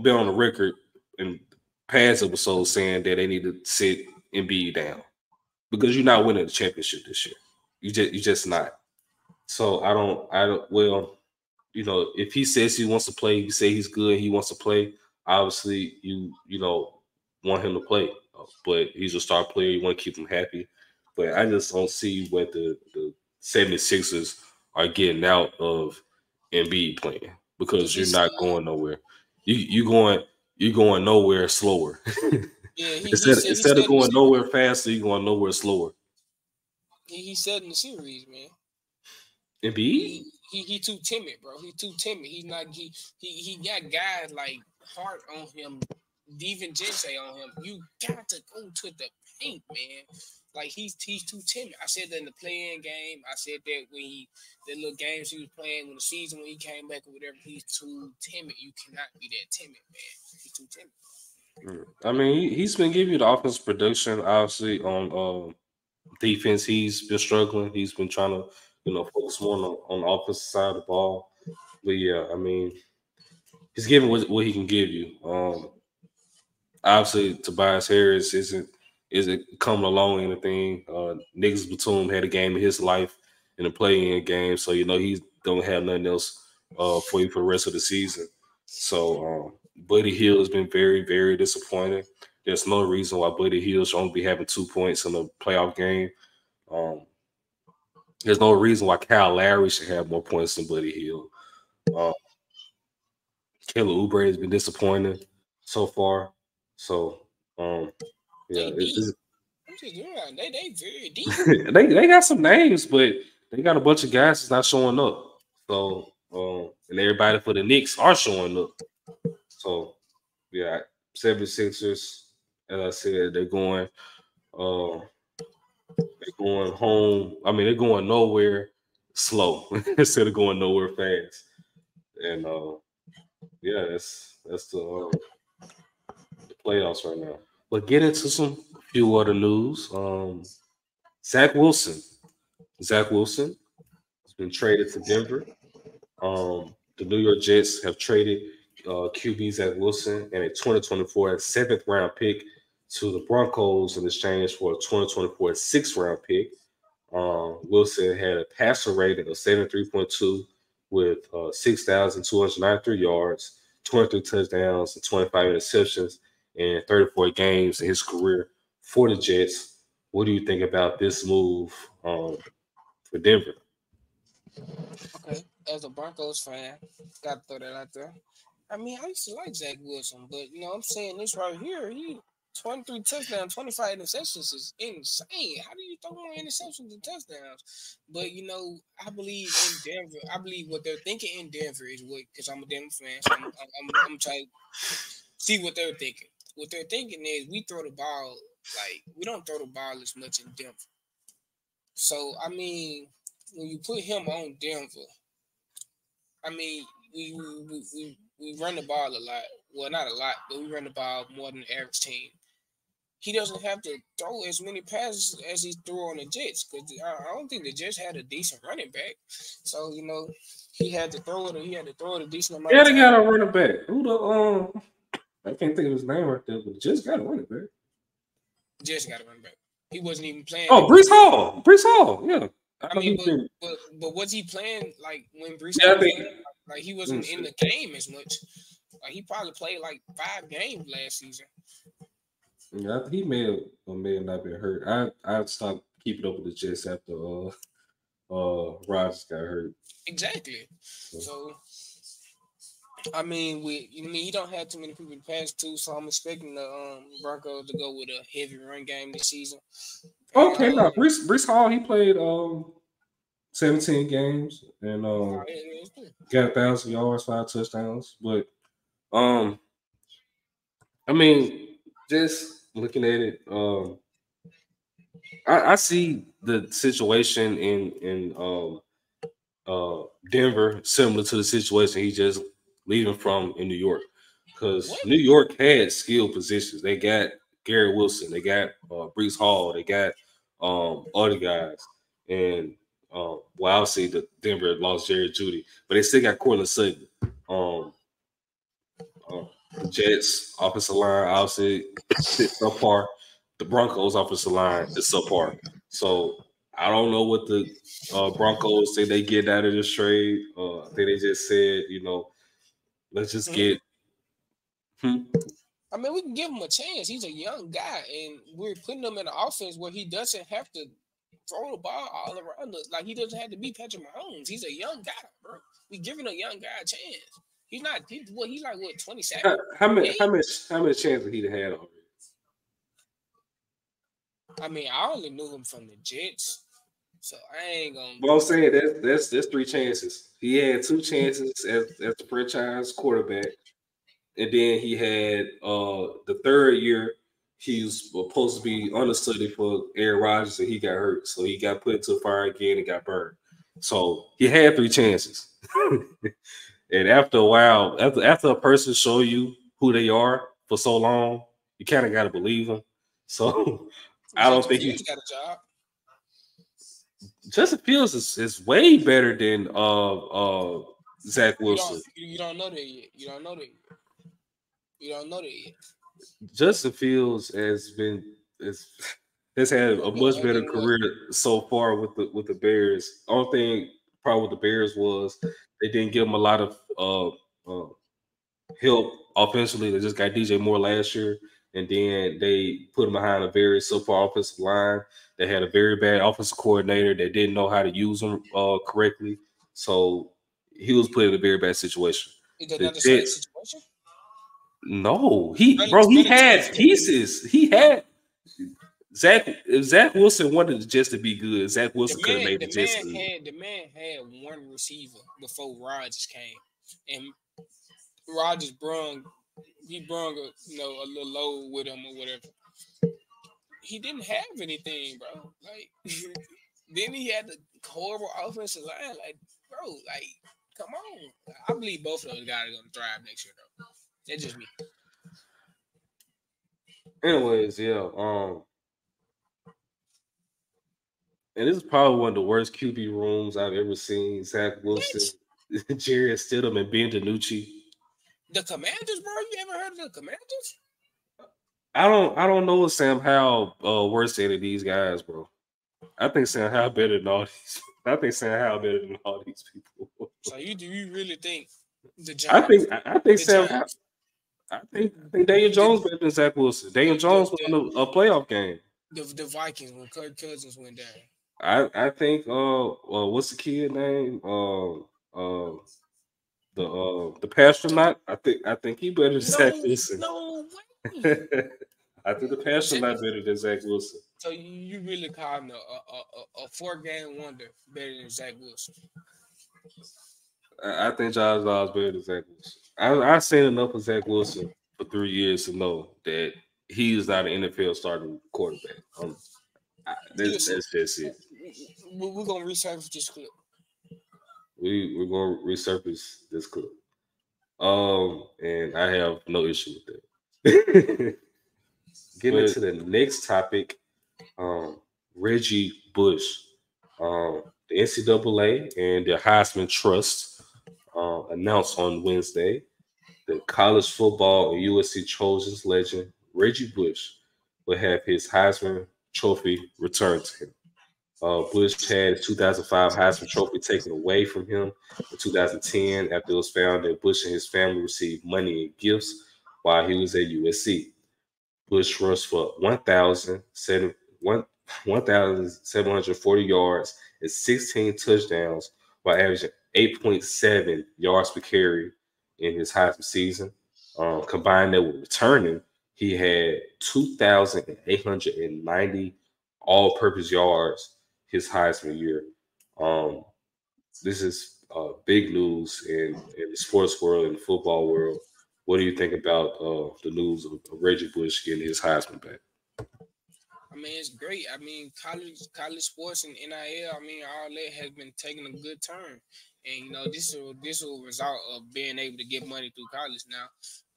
been on the record in past episodes saying that they need to sit Embiid down because you're not winning the championship this year. You just you just not. So I don't I don't well, you know, if he says he wants to play, you say he's good, he wants to play. Obviously, you you know want him to play, but he's a star player. You want to keep him happy. But I just don't see what the, the 76ers are getting out of Embiid playing because you're not going nowhere. You you going you going nowhere slower. (laughs) Yeah, he, instead, he instead of going nowhere faster, you're going nowhere slower. He, he said in the series, man. Embiid? he he too timid, bro. He too timid. He's not he he he got guys like Hart on him, DiVincenzo on him. You got to go to the paint, man. Like he's he's too timid. I said that in the playing game. I said that when he the little games he was playing when the season when he came back or whatever. He's too timid. You cannot be that timid, man. He's too timid. I mean, he, has been giving you the offense production. Obviously, on uh, defense, he's been struggling. He's been trying to, you know, focus more on the, on the offensive side of the ball. But yeah, I mean, he's giving what, what he can give you. Um, obviously, Tobias Harris isn't isn't coming along anything. Uh, Nicholas Batum had a game in his life in a play-in game, so you know he don't have nothing else uh, for you for the rest of the season. So um, Buddy Hield has been very, very disappointing. There's no reason why Buddy Hield should only be having two points in a playoff game. Um, there's no reason why Kyle Lowry should have more points than Buddy Hield. Um, Kelly Oubre has been disappointing so far. So, um, yeah, they, it's, they they very (laughs) deep. they they got some names, but they got a bunch of guys that's not showing up. So, um, and everybody for the Knicks are showing up. So yeah, 76ers, as I said, they're going uh they're going home. I mean, they're going nowhere slow (laughs) instead of going nowhere fast. And uh yeah, that's that's the, uh, the playoffs right now. But get into some few other news. Um Zach Wilson. Zach Wilson has been traded to Denver. Um, the New York Jets have traded uh, QB Zach Wilson and a 2024 seventh round pick to the Broncos in exchange for a 2024 sixth round pick. Um, Wilson had a passer rating of 73.2 with uh, 6,293 yards, 23 touchdowns, and 25 interceptions in 34 games in his career for the Jets. What do you think about this move um, for Denver? Okay, as a Broncos fan, got to throw that out there. I mean, I used to like Zach Wilson, but you know, I'm saying this right here. He 23 touchdowns, 25 interceptions is insane. How do you throw more interceptions than touchdowns? But you know, I believe in Denver. I believe what they're thinking in Denver is what because I'm a Denver fan. So I'm, I'm, I'm, I'm trying to see what they're thinking. What they're thinking is we throw the ball like we don't throw the ball as much in Denver. So I mean, when you put him on Denver, I mean, we we, we, we run the ball a lot. Well, not a lot, but we run the ball more than the average team. He doesn't have to throw as many passes as he threw on the Jets because I don't think the Jets had a decent running back. So you know, he had to throw it. He had to throw it a decent amount. Yeah, they got a running back. Who the um? I can't think of his name right there, but just got a running back. Just got a running back. He wasn't even playing. Oh, Breece Hall. Breece Hall. Yeah. I, I mean, but, but, but was he playing like when Breece? Yeah, I think? Like he wasn't in the game as much. Like he probably played like five games last season. Yeah, he may have or may have not been hurt. I I stopped keeping up with the Jets after uh uh Rodgers got hurt. Exactly. So, so I mean, we you mean you don't have too many people to pass to, so I'm expecting the um, Broncos to go with a heavy run game this season. Okay, um, no, Breece Hall he played um 17 games and um, got a thousand yards, five touchdowns. But um, I mean, just looking at it, um, I, I see the situation in in um uh Denver similar to the situation he just leaving from in New York because New York had skilled positions. They got Garrett Wilson, they got uh, Breece Hall, they got um other guys, and um, well, obviously the Denver lost Jerry Jeudy, but they still got Courtland Sutton. Um, uh, the Jets offensive line obviously is subpar. The Broncos offensive line is subpar. So I don't know what the uh, Broncos say they get out of this trade. Uh, I think they just said, you know, let's just mm-hmm. get. Hmm. I mean, we can give him a chance. He's a young guy, and we're putting him in an offense where he doesn't have to throw the ball all around us. Like he doesn't have to be Patrick Mahomes. He's a young guy, bro. We giving a young guy a chance. He's not. He, what he's like what twenty seven. How, how many? How much? How many chances he had already? I mean, I only knew him from the Jets, So I ain't gonna. But I'm saying that's that's that's three chances. He had two chances as, as the franchise quarterback, and then he had uh the third year he was supposed to be understudy for Aaron Rodgers and he got hurt, so he got put into the fire again and got burned. So he had three chances, (laughs) and after a while, after after a person show you who they are for so long, you kind of got to believe them. So (laughs) I don't think he got a job. Justin Fields is, is way better than uh uh Zach Wilson. You don't, you don't know that yet. You don't know that yet. You don't know that yet. Justin Fields has been is has had a much better career so far with the with the Bears. Only thing problem with the Bears was they didn't give him a lot of uh, uh, help offensively. They just got DJ Moore last year, and then they put him behind a very subpar offensive line. They had a very bad offensive coordinator that didn't know how to use him uh, correctly. So he was put in a very bad situation. Is that the situation? No, he bro, he had pieces. He had Zach. If Zach Wilson wanted just to be good, Zach Wilson could have made the just man had the man had one receiver before Rodgers came, and Rodgers brung he brung a you know a little low with him or whatever. He didn't have anything, bro. Like (laughs) then he had the horrible offensive line. Like, bro, like come on. I believe both of those guys are gonna thrive next year though. That's just me. Anyways, yeah. Um, and this is probably one of the worst QB rooms I've ever seen. Zach Wilson, (laughs) Jarrett Stidham, and Ben DiNucci. The Commanders, bro. You ever heard of the Commanders? I don't. I don't know Sam Howell uh, worse than these guys, bro. I think Sam Howell better than all these. (laughs) I think Sam Howell better than all these people. so you do you really think the Giants? I think. I, I think Sam. Howell, I think, I think Daniel Jones better than Zach Wilson. Daniel Jones won a, a, playoff game. The, the Vikings when Kirk Cousins went down. I I think uh, uh what's the kid name uh uh the uh the Passtronaut I think I think he better than no, Zach Wilson. No way. (laughs) I think the Passtronaut better than Zach Wilson. So you really call him a, a, a, a four game wonder better than Zach Wilson? I, I think Josh Dobbs better than Zach Wilson. I, I've seen enough of Zach Wilson for three years to know that he is not an NFL starting quarterback. Um, I, that's, that's just it. We're gonna resurface this clip. We we're gonna resurface this clip. Um, and I have no issue with that. (laughs) Getting into the next topic, um, Reggie Bush, um, the NCAA and the Heisman Trust uh, announced on Wednesday that college football and USC Trojans legend Reggie Bush will have his Heisman Trophy returned to him. Uh, Bush had his 2005 Heisman Trophy taken away from him in 2010 after it was found that Bush and his family received money and gifts while he was at USC. Bush rushed for 1,740 yards and 16 touchdowns while averaging 8.7 yards per carry in his Heisman season. Um, combined that with returning, he had 2,890 all-purpose yards his Heisman year. Um, this is uh, big news in, in the sports world and the football world. What do you think about uh, the news of, of Reggie Bush getting his Heisman back? I mean, it's great. I mean, college college sports and NIL. I mean, all that has been taking a good turn and you know this will this will result of being able to get money through college now.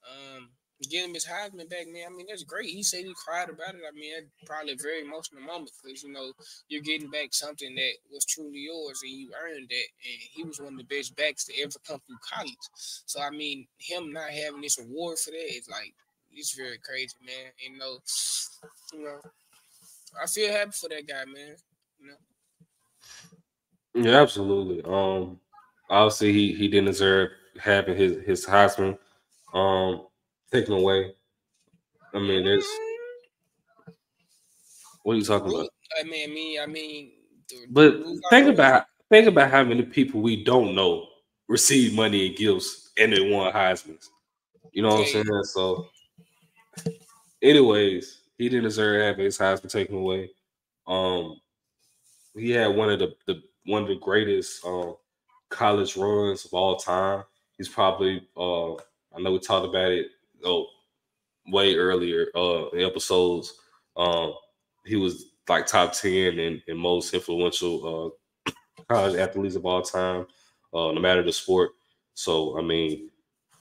Um, getting his Heisman back, man. I mean, that's great. He said he cried about it. I mean, that's probably a very emotional moment because you know you're getting back something that was truly yours and you earned that. And he was one of the best backs to ever come through college. So I mean, him not having this award for that is like it's very crazy, man. You know, you know, I feel happy for that guy, man. You know. Yeah, absolutely. Um, obviously he he didn't deserve having his his Heisman um taken away. I mean, there's what are you talking about? I mean, I mean, I mean. But think about think about how many people we don't know receive money and gifts and they won Heisman's. You know what I'm saying? So, anyways, he didn't deserve having his Heisman taken away. Um, he had one of the, the one of the greatest um, college runs of all time. He's probably uh, I know we talked about it oh way earlier uh episodes. Um, he was like top 10 and, and most influential uh (clears throat) college athletes of all time, uh, no matter the sport. So I mean,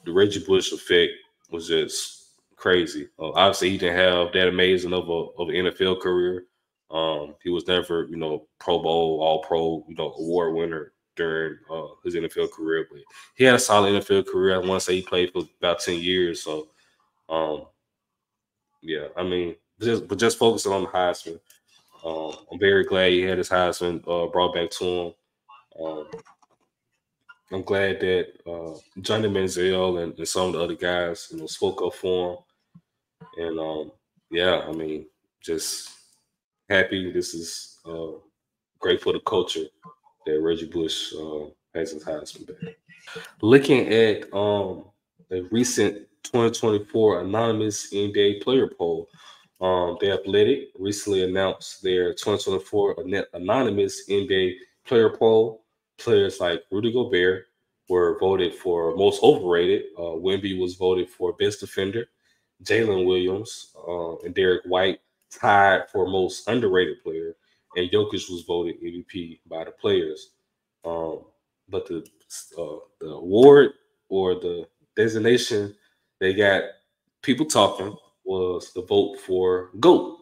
the Reggie Bush effect was just crazy. Uh, obviously, he didn't have that amazing of a of an NFL career. Um, he was never, you know, Pro Bowl, All Pro, you know, award winner during uh, his NFL career, but he had a solid NFL career. I want to say he played for about ten years. So, um, yeah, I mean, just but just focusing on the Heisman. Um, I'm very glad he had his Heisman uh, brought back to him. Um, I'm glad that uh, Johnny Manziel and, and, some of the other guys, you know, spoke up for him. And um, yeah, I mean, just happy. This is uh, great for the culture that Reggie Bush uh, has his Heisman back. Looking at um, the recent 2024 anonymous NBA player poll, um, the Athletic recently announced their 2024 anonymous NBA player poll. Players like Rudy Gobert were voted for most overrated. Uh, Wemby was voted for best defender. Jalen Williams uh, and Derrick White tied for most underrated player, and Jokic was voted MVP by the players. Um, but the uh, the award or the designation they got people talking was the vote for GOAT.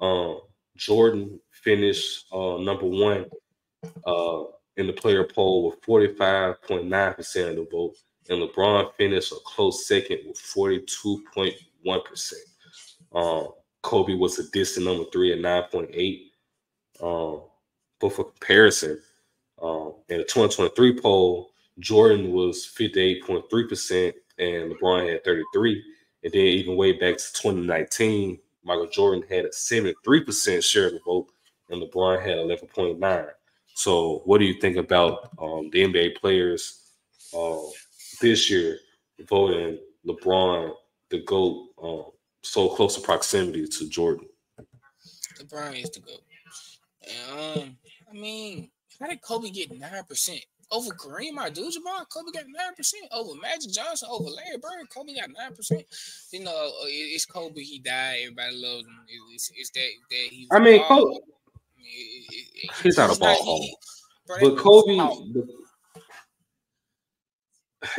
Um, Jordan finished uh, number one uh, in the player poll with 45.9% of the vote, and LeBron finished a close second with 42.1%. Um, Kobe was a distant number three at 9.8. Um, but for comparison, um, in the 2023 poll, Jordan was 58.3% and LeBron had 33. And then even way back to 2019, Michael Jordan had a 73% share of the vote and LeBron had 11.9. So what do you think about um, the NBA players uh, this year voting LeBron the GOAT um, so close to proximity to Jordan? LeBron is the GOAT. Um, I mean, how did Kobe get 9%? over Kareem Abdul-Jabbar, Kobe got nine percent. Over Magic Johnson, over Larry Bird, Kobe got nine percent. You know, uh, it's Kobe. He died. Everybody loves him. It's, it's that that he. I mean, Kobe. It, it, he's not a ball hole. But Kobe.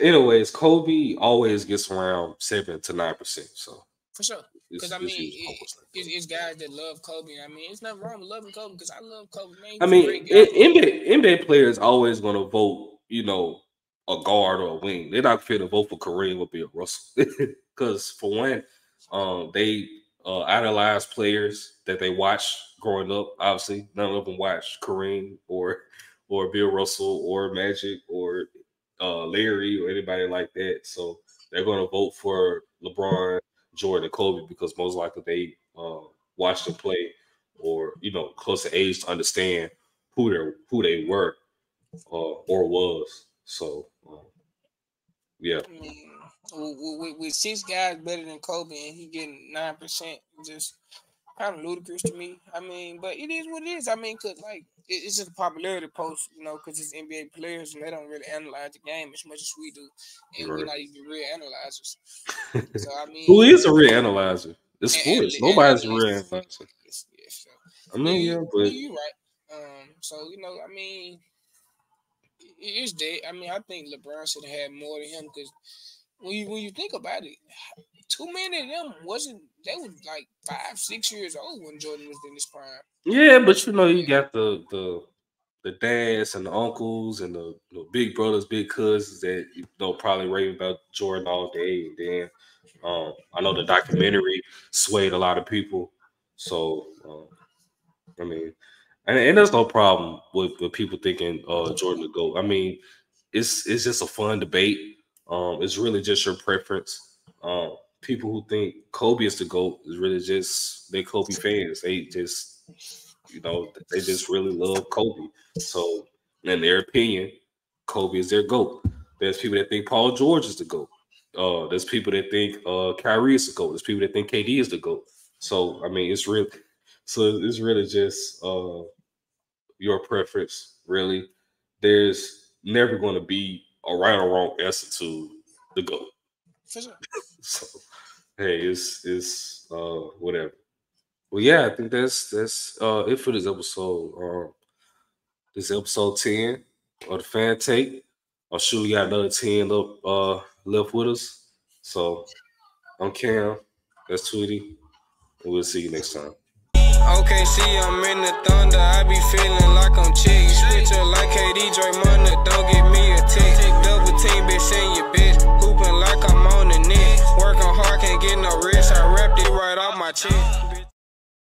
anyways, Kobe always gets around seven to nine percent. So for sure. Because I mean, it, it's, it's, guys that love Kobe. I mean, it's nothing wrong with loving Kobe because I love Kobe. Man. I mean, NBA NBA players always going to vote. You know, a guard or a wing. They're not going to vote for Kareem or Bill Russell (laughs) because for one, um, they uh, idolize players that they watch growing up. Obviously, none of them watch Kareem or or Bill Russell or Magic or uh, Larry or anybody like that. So they're going to vote for LeBron Jordan Kobe because most likely they uh, watched them play or you know close to age to understand who they who they were uh, or was. So um, yeah. with, with, six guys better than Kobe and he getting nine percent, just kind of ludicrous to me. I mean, but it is what it is. I mean, cause like it's just a popularity post, you know, because it's NBA players and they don't really analyze the game as much as we do, and right. we're not even real analyzers. (laughs) so I mean, who is a real analyzer? It's sports. And, Nobody's and, a real analyzer. Yes, yes, so. I mean, yeah, but you're right. Um, so you know, I mean, it is dead. I mean, I think LeBron should have had more than him because when you when you think about it, too many of them wasn't they were like five, six years old when Jordan was in his prime. Yeah, but you know, you got the the the dads and the uncles and the, the big brothers, big cousins that you know probably raving about Jordan all day. And then um, I know the documentary swayed a lot of people. So um, I mean, and, and there's no problem with, with people thinking uh, Jordan to go. I mean, it's it's just a fun debate. Um, it's really just your preference. Um, people who think Kobe is the GOAT is really just they Kobe fans. They just, you know, they just really love Kobe. So, in their opinion, Kobe is their GOAT. There's people that think Paul George is the GOAT. Uh, there's people that think uh Kyrie is the GOAT. There's people that think KD is the GOAT. So, I mean, it's really so it's really just uh your preference. Really, there's never going to be a right or wrong answer to the goal. For sure. (laughs) So, hey, it's it's uh whatever. Well, yeah, I think that's that's uh it for this episode. Um, this episode ten of the fan take. I'm sure we got another ten up uh left with us. So I'm Kam. That's Tweety. We'll see you next time. Okay, see, I'm in the thunder. I be feeling like I'm chick. Switch up like KD Draymond, don't give me a tick. Double team, bitch, in your bitch. Hooping like I'm on the net. Working hard, can't get no rest. I wrapped it right off my chin.